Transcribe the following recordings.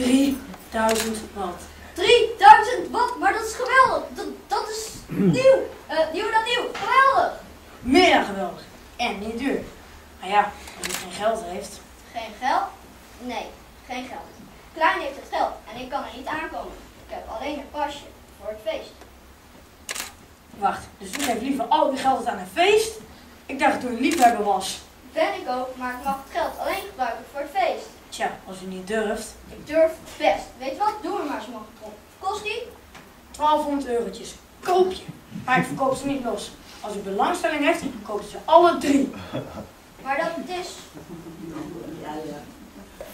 3000 watt. 3000 watt, maar dat is geweldig. Dat, dat is nieuw. Uh, nieuw dan nieuw. Geweldig. Meer dan geweldig. En niet duur. Maar ja, als je geen geld heeft. Geen geld? Nee, geen geld. Klein heeft het geld en ik kan er niet aankomen. Ik heb alleen een pasje voor het feest. Wacht, dus u geeft liever al uw geld aan een feest? Ik dacht dat u een liefhebber was. Ben ik ook, maar ik mag het geld alleen gebruiken voor het feest. Tja, als u niet durft. Ik durf best. Weet je wat? Doe er maar eens op. Kost die? 1200 eurotjes. Koop je. Maar ik verkoop ze niet los. Als u belangstelling heeft, koop ze alle drie. Maar dat is...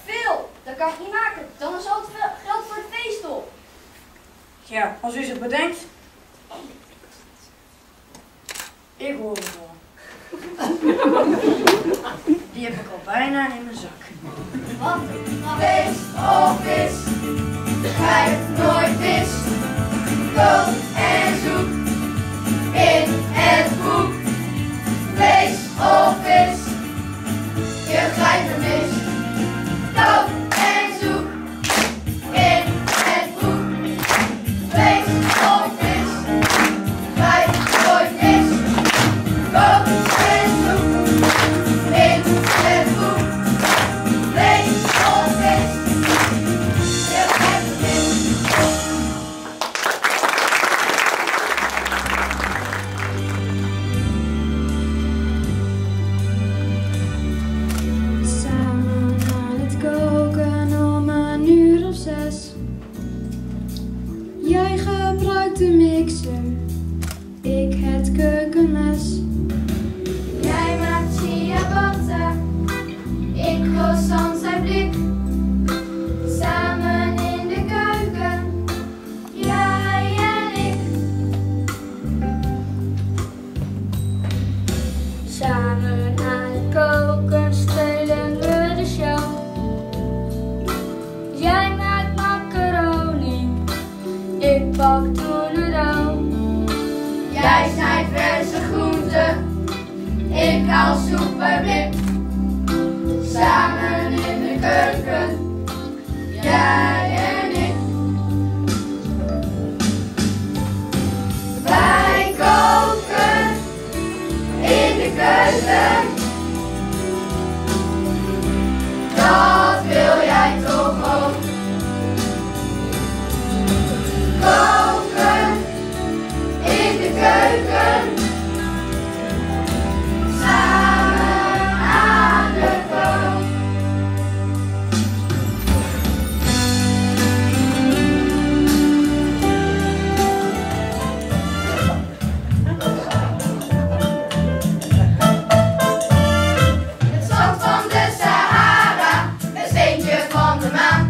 Veel. Dat kan ik niet maken. Dan is al het geld voor het feest op. Ja, als u zich bedenkt. Ik hoor het wel. Die heb ik al bijna in mijn zak. Wat? Vis of vis, begrijp nooit vis. Koop en zoek Jij snijdt verse groenten, ik haal soep blik. Samen in de the mountain.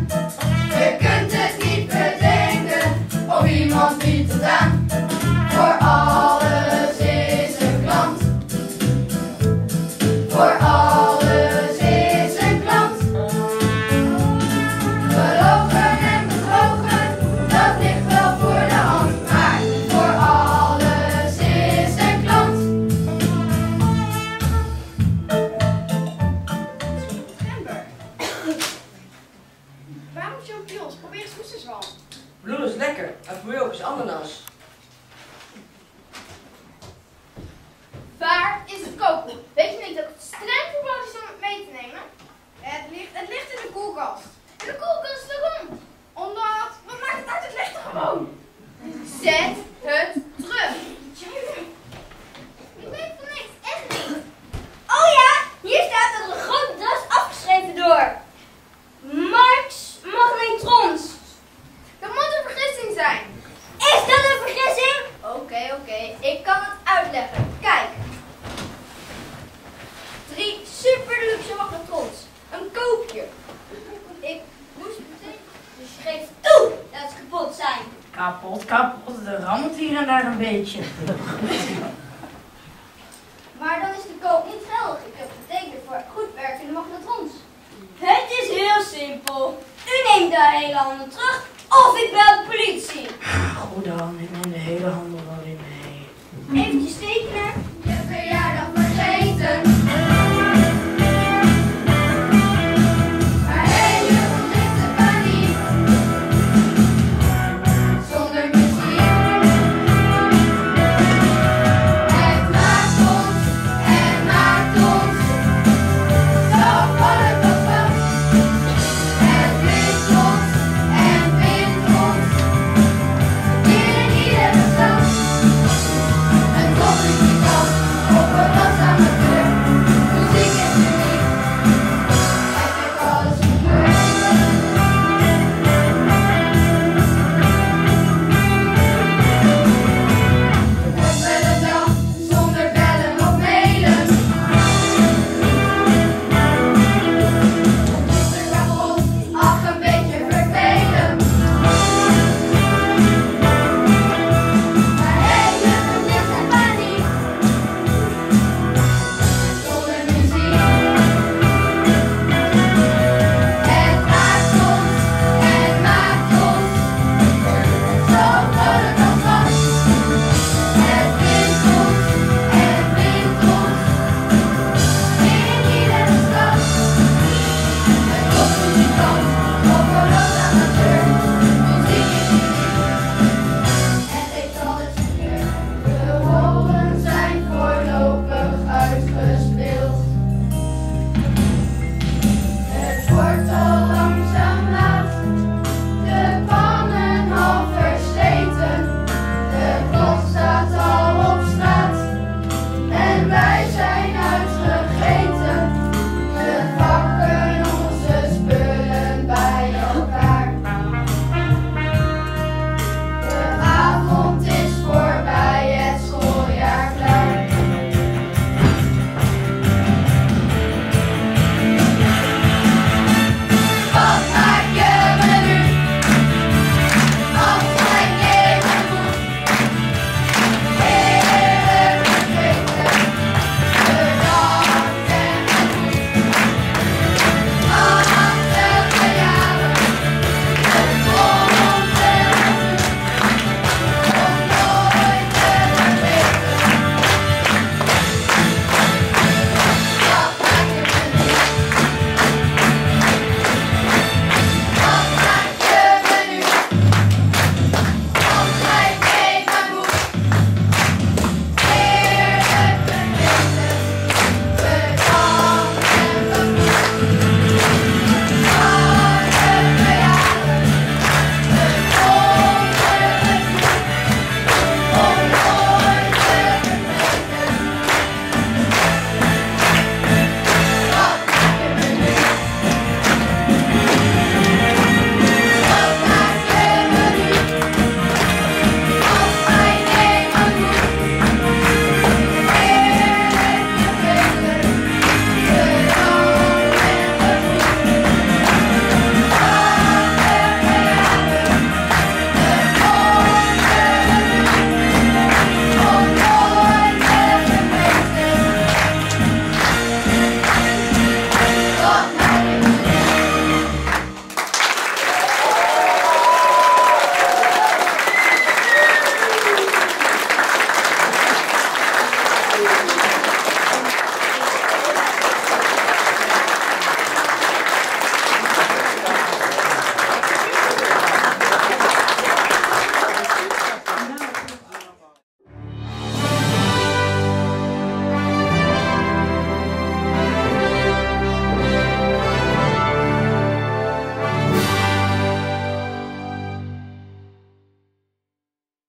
Kapot, kapot. De ramt hier en daar een beetje. maar dan is de koop niet geldig. Ik heb getekend voor goed werk in de magnetrons. Het is heel simpel. U neemt de hele handen terug of ik bel de politie. Goed dan, ik neem de hele handel wel in mee. Eventjes tekenen.